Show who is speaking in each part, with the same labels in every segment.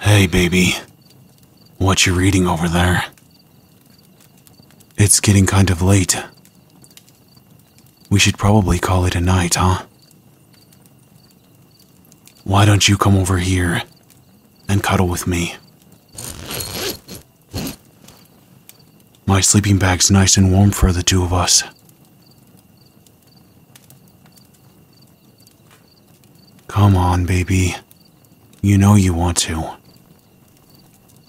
Speaker 1: Hey, baby. What you reading over there? It's getting kind of late. We should probably call it a night, huh? Why don't you come over here and cuddle with me? My sleeping bag's nice and warm for the two of us. Come on, baby. You know you want to.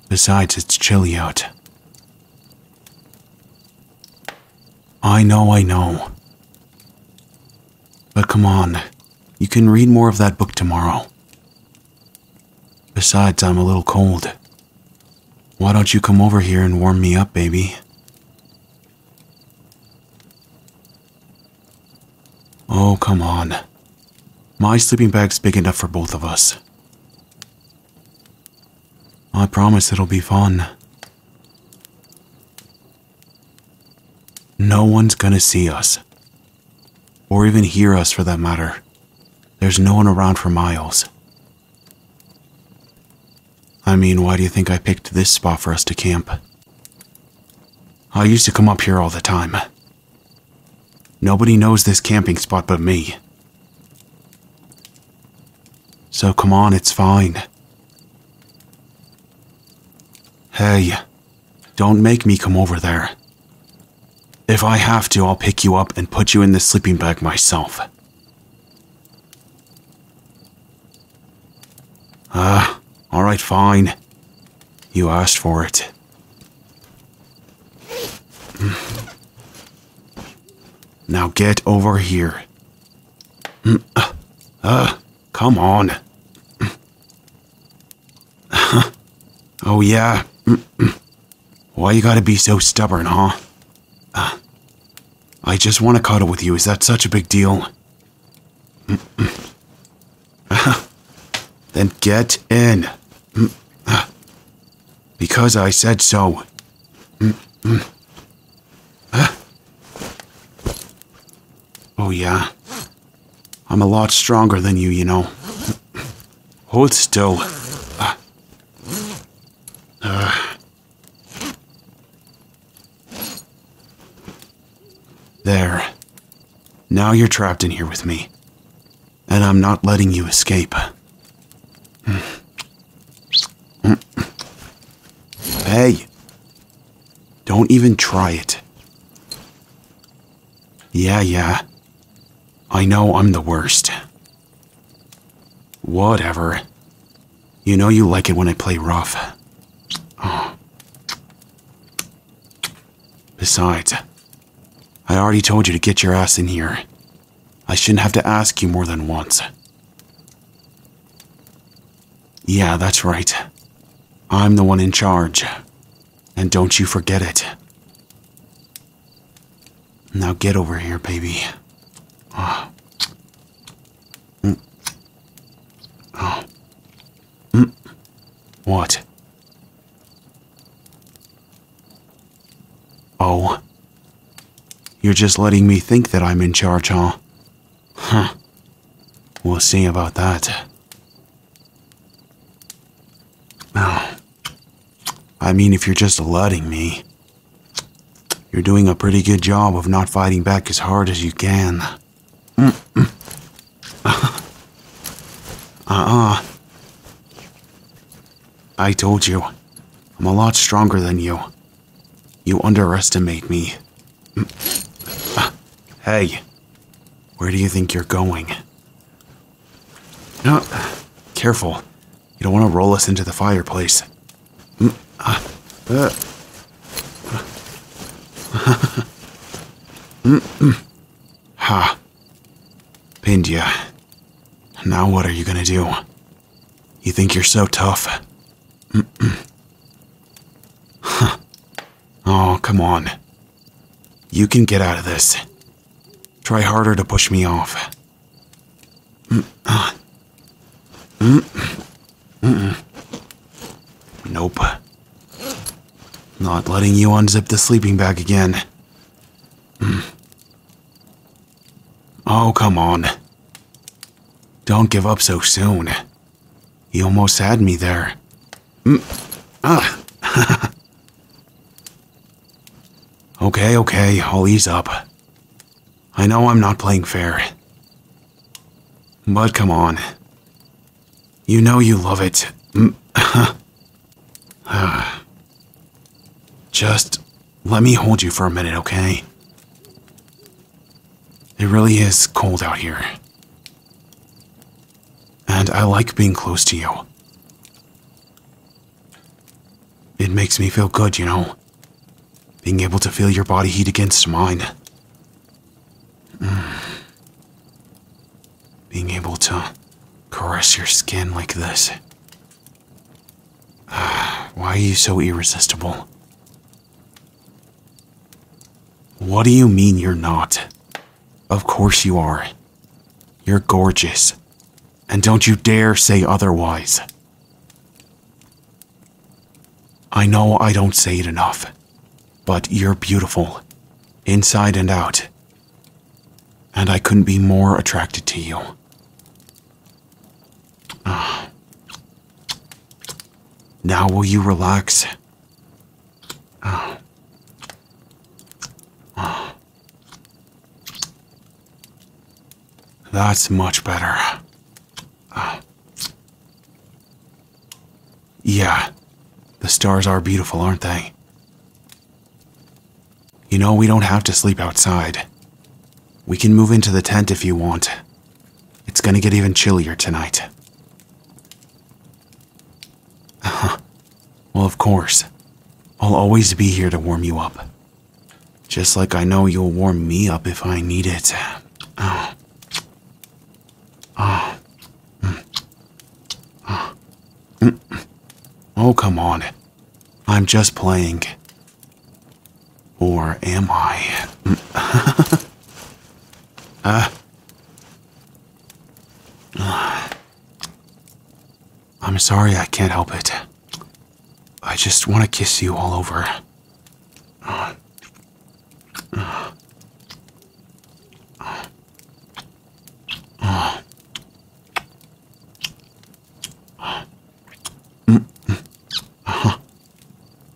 Speaker 1: Besides, it's chilly out. I know, I know. But come on, you can read more of that book tomorrow. Besides, I'm a little cold. Why don't you come over here and warm me up, baby? Oh, come on. My sleeping bag's big enough for both of us. I promise it'll be fun. No one's gonna see us. Or even hear us for that matter. There's no one around for miles. I mean, why do you think I picked this spot for us to camp? I used to come up here all the time. Nobody knows this camping spot but me. So come on, it's fine. Hey, don't make me come over there. If I have to, I'll pick you up and put you in the sleeping bag myself. Ah, uh, alright, fine. You asked for it. Now get over here. Uh, come on. oh, yeah. Why you gotta be so stubborn, huh? Uh, I just want to cuddle with you. Is that such a big deal? then get in. Because I said so. Oh, yeah. I'm a lot stronger than you, you know. Hold still. There. Now you're trapped in here with me. And I'm not letting you escape. Hey. Don't even try it. Yeah, yeah. I know I'm the worst. Whatever. You know you like it when I play rough. Besides, I already told you to get your ass in here. I shouldn't have to ask you more than once. Yeah, that's right. I'm the one in charge. And don't you forget it. Now get over here, baby. Oh. Mm. Oh. Mm. What? Oh. You're just letting me think that I'm in charge, huh? Huh. We'll see about that. Oh. I mean, if you're just letting me, you're doing a pretty good job of not fighting back as hard as you can. uh-uh. I told you, I'm a lot stronger than you. You underestimate me. Hey, where do you think you're going? No, careful. You don't want to roll us into the fireplace. Mm, uh, uh. Mm, mm. ha. Pinned ya. Now what are you gonna do? You think you're so tough? Oh, come on. You can get out of this. Try harder to push me off. Nope. Not letting you unzip the sleeping bag again. Oh, come on. Don't give up so soon. You almost had me there. okay, okay, I'll ease up. I know I'm not playing fair. But come on. You know you love it. Mm, Just let me hold you for a minute, okay? It really is cold out here. And I like being close to you. It makes me feel good, you know? Being able to feel your body heat against mine. Being able to caress your skin like this. Ah, why are you so irresistible? What do you mean you're not? Of course you are. You're gorgeous. And don't you dare say otherwise. I know I don't say it enough, but you're beautiful, inside and out. And I couldn't be more attracted to you. Ah. Now will you relax? Ah. Ah. That's much better. Ah. Yeah, the stars are beautiful, aren't they? You know, we don't have to sleep outside. We can move into the tent if you want. It's gonna get even chillier tonight. Uh-huh. well, of course. I'll always be here to warm you up. Just like I know you'll warm me up if I need it. Oh. Oh. Oh. oh, come on. I'm just playing. Or am I? Mm-hmm. I'm sorry I can't help it. I just want to kiss you all over.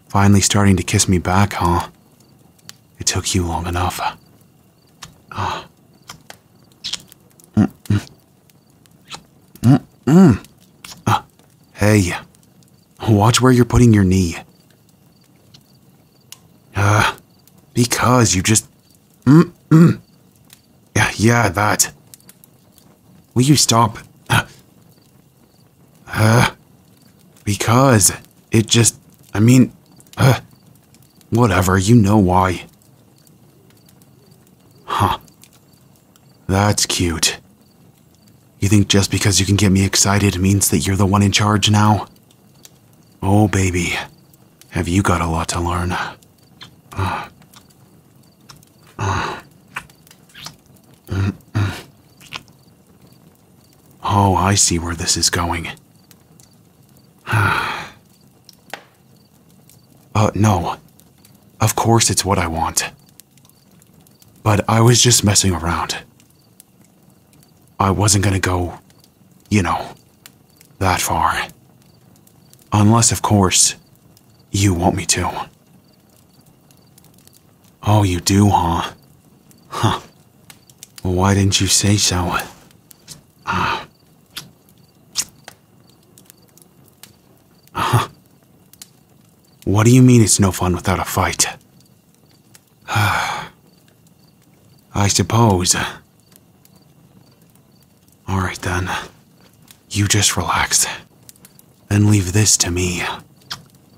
Speaker 1: Finally starting to kiss me back, huh? It took you long enough. Mm -mm. Hey, watch where you're putting your knee. Uh, because you just. Mm -mm. Yeah, yeah, that. Will you stop? Uh, uh, because it just. I mean, uh, whatever, you know why. Huh. That's cute. You think just because you can get me excited means that you're the one in charge now? Oh, baby. Have you got a lot to learn? Uh. Uh. Oh, I see where this is going. Uh, no. Of course it's what I want. But I was just messing around. I wasn't gonna go, you know, that far. Unless, of course, you want me to. Oh, you do, huh? Huh. Why didn't you say so? Ah. Uh. What do you mean it's no fun without a fight? I suppose. Alright then. You just relax. Then leave this to me.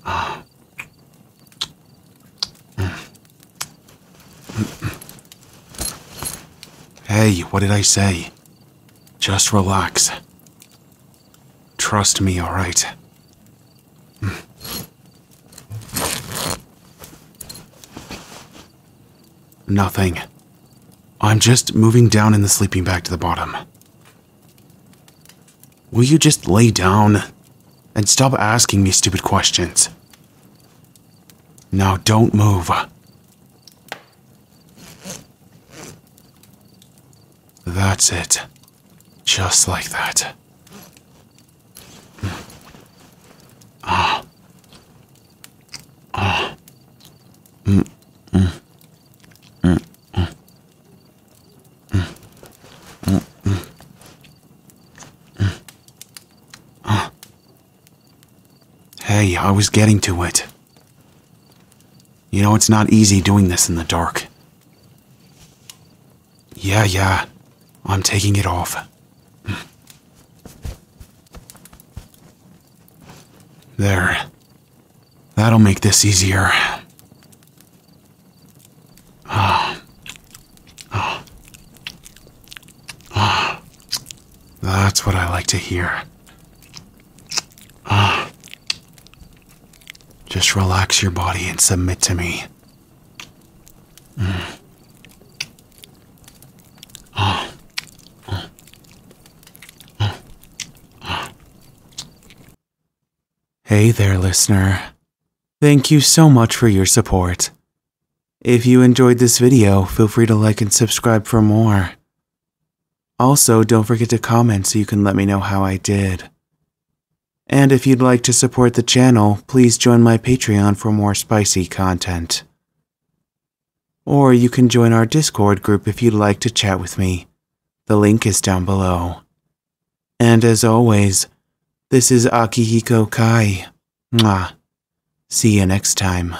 Speaker 1: Uh, hey, what did I say? Just relax. Trust me, alright? Nothing. I'm just moving down in the sleeping bag to the bottom. Will you just lay down and stop asking me stupid questions? Now don't move. That's it. Just like that. Hmm. Ah. Ah. Mm. I was getting to it. You know, it's not easy doing this in the dark. Yeah, yeah. I'm taking it off. There. That'll make this easier. Ah. That's what I like to hear. Just relax your body and submit to me. Hey there, listener. Thank you so much for your support. If you enjoyed this video, feel free to like and subscribe for more. Also, don't forget to comment so you can let me know how I did. And if you'd like to support the channel, please join my Patreon for more spicy content. Or you can join our Discord group if you'd like to chat with me. The link is down below. And as always, this is Akihiko Kai. Mwah. See you next time.